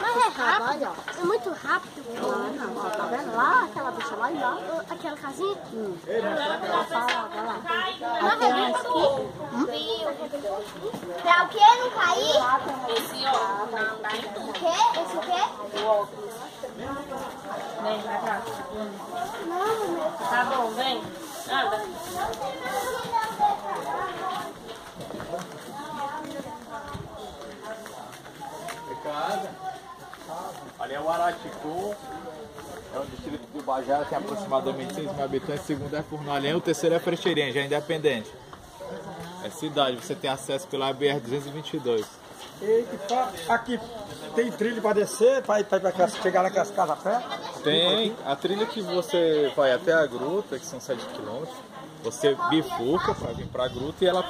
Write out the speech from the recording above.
Mas é rápido. É muito rápido. Ah, não, ó, tá vendo? Lá, aquela bicha lá e lá. Aquela casinha. Ela fala, vai lá. Mas é bem Pra o que não cair? Esse ó, O quê? Esse o quê? O óculos. Vem pra cá. Tá bom, vem. Anda. Casa. Ali é o Araticu. É o distrito do Bajara, tem aproximadamente 6 mil habitantes. O segundo é Furnalinha, o terceiro é Frecheirinha, já é independente. É cidade, você tem acesso pela BR-222. Eita, pá, aqui tem trilho para descer, para chegar naquelas casas perto. Tem a trilha que você vai até a gruta, que são 7 km. Você bifurca para vir para a gruta e ela